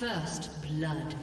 First blood.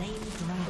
Name. dragon.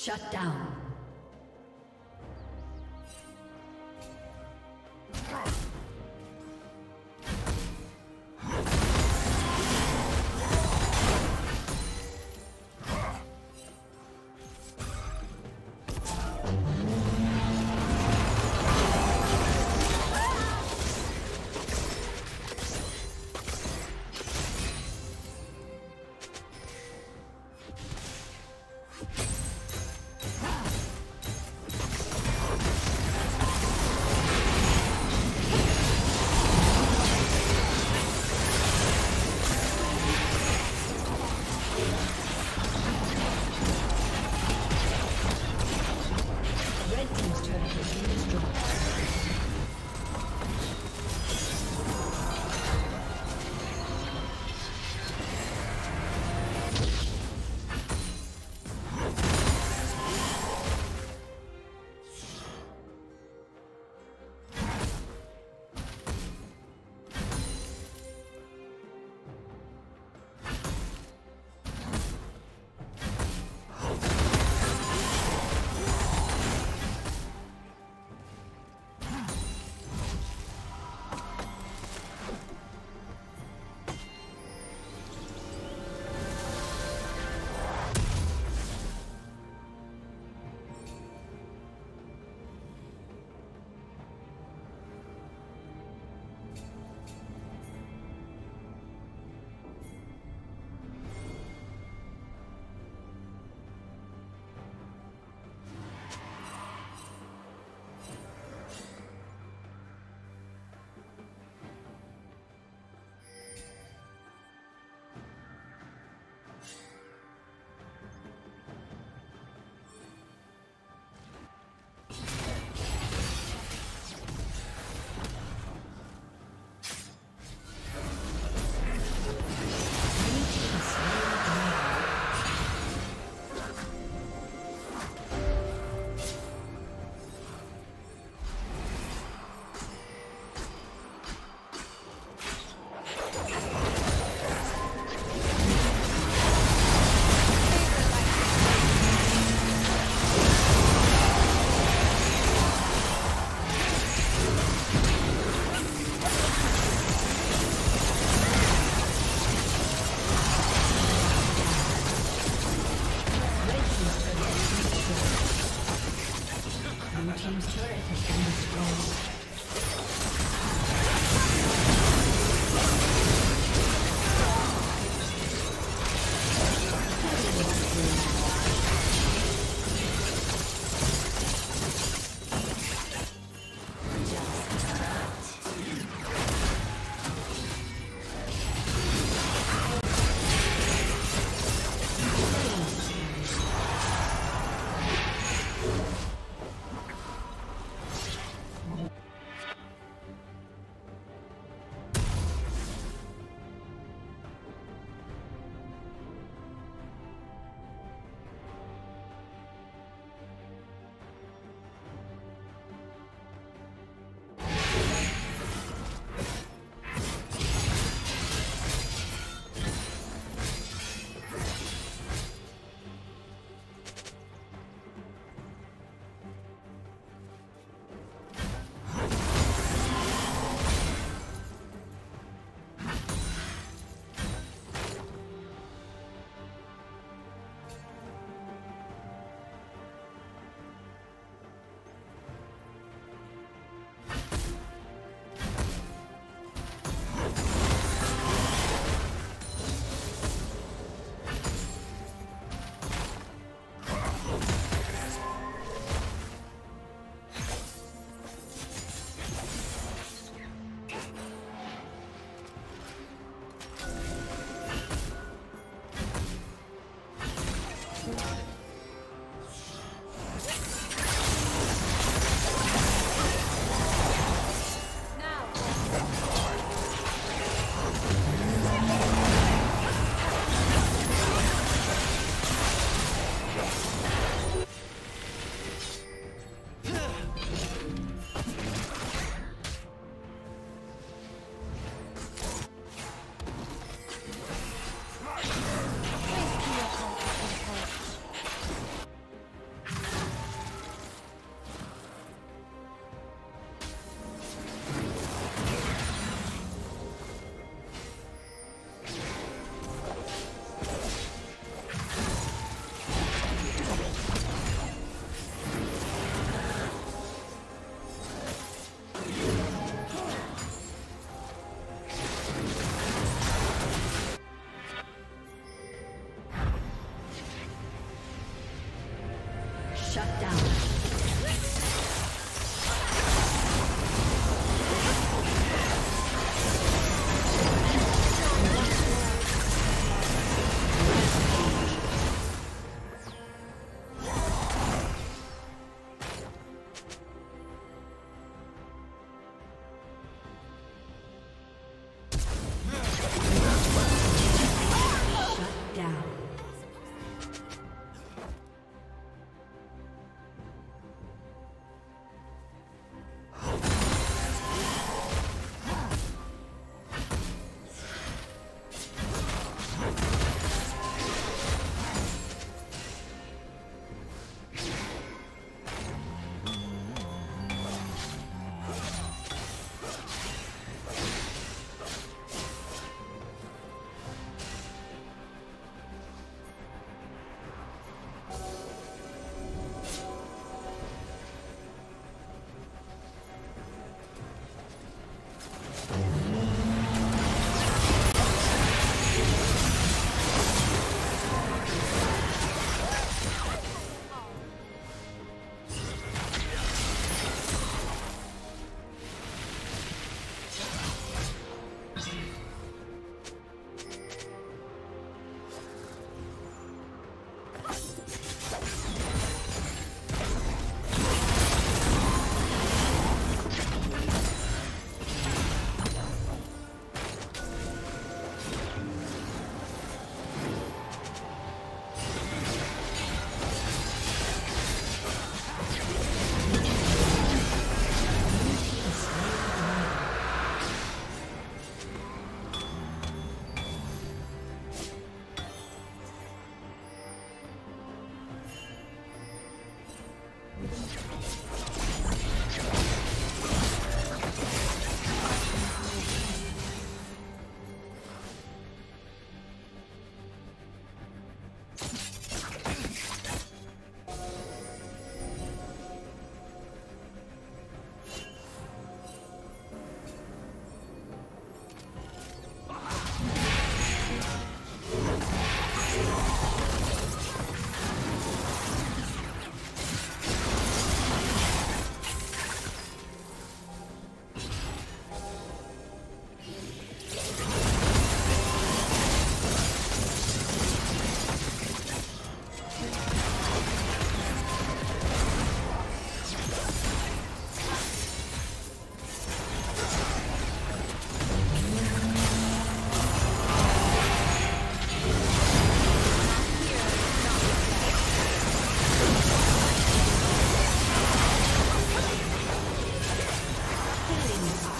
Shut down.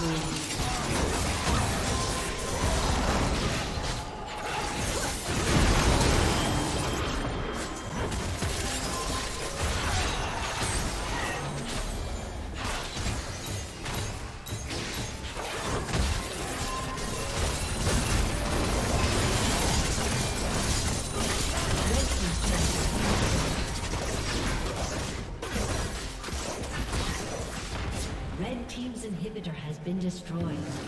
嗯。Been destroyed.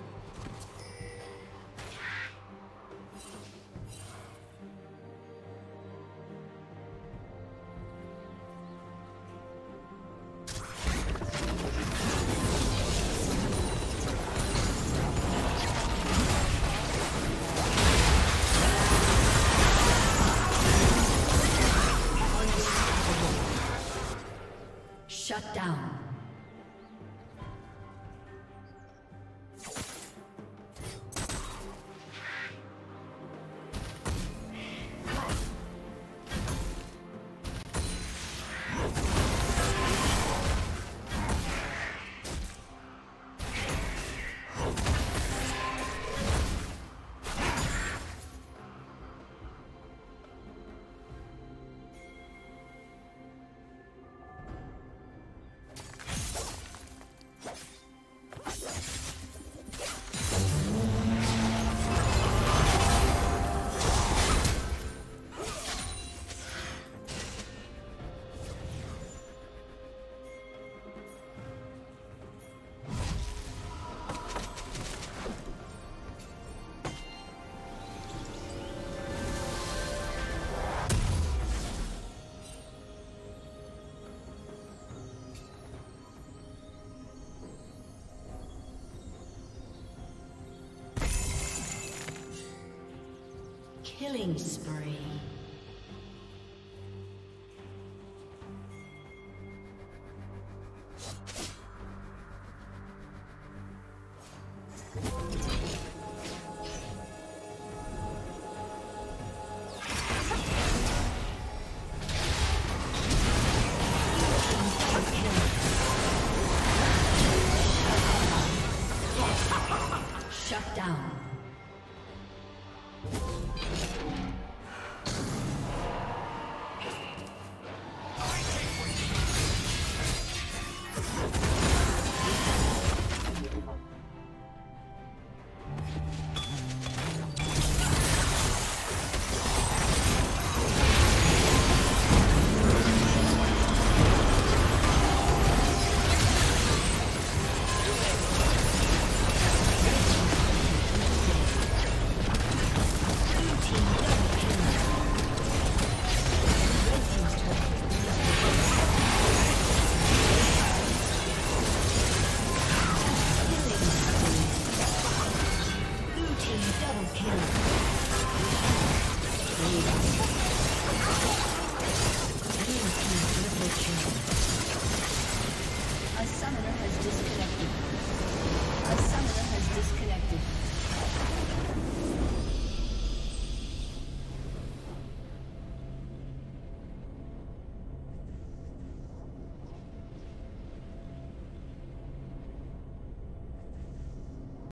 Killing spree.